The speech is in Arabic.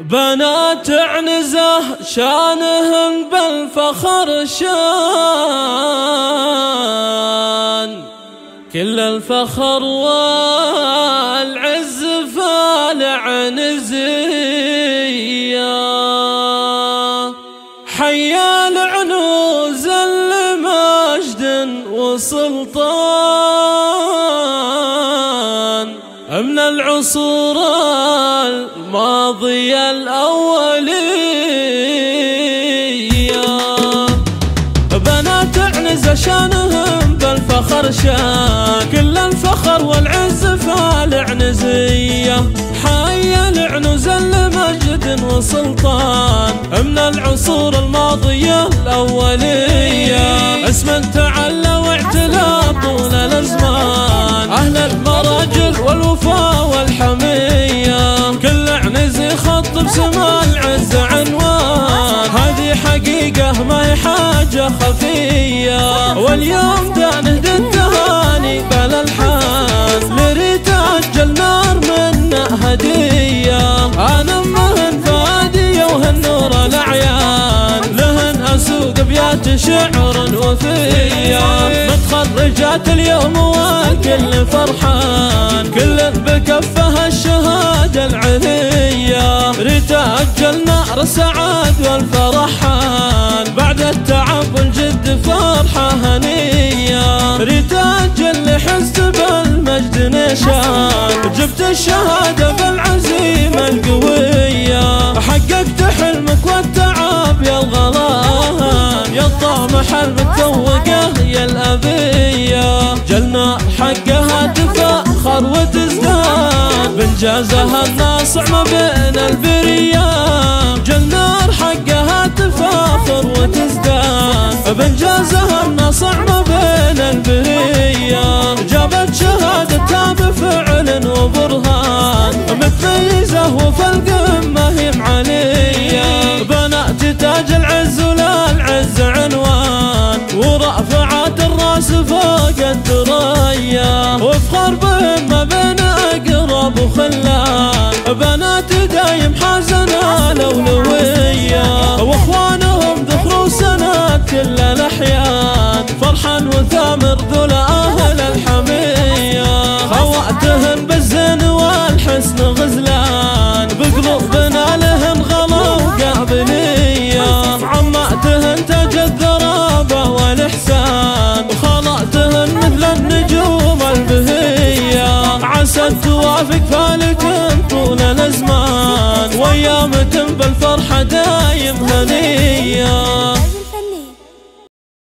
بنات عنزة شانهن بالفخر شان. كل الفخر والعز فالعنزية. حيا العنوز لمجد وسلطان. من العصور الماضية الأولية. بنات عنز شانهم بالفخر شان كل الفخر والعز فالعنزية حي العنز لمجد وسلطان من العصور الماضية الأولية. اسم تعلى حاجة خفية. واليوم دا نهدي التهاني بالالحان نريد أجل نار منا هدية. أنا مهن فادية وهن نور الأعيان. لهن أسوق أبيات شعر وفية. متخرجات اليوم والكل فرحان. كل بكفها الشهادة العليا. رتاج نار السعاد والفرحان. التعب والجد فرحة هنية. رتاج اللي حس بالمجد نشان. جبت الشهادة بالعزيمة القوية. حققت حلمك والتعب يا الغلان يا الطامح المتفوقة يا الأبية. جلنا حقها تفخر وتزداد بنجازها الناصع ما بين البرية الناصع ما بين البرية. جابت شهادتها بفعل وبرهان. متميزة وفي القمة فرحان وثامر ذول أهل الحمية خواتهن بالزين والحسن غزلان. بقلوبنا لهن غلا وقابلية. عماتهن تاج الذرابة والإحسان. وخالاتهن مثل النجوم البهية. عسى توافق فالكم طول الأزمان وأيامكم بالفرحة دايم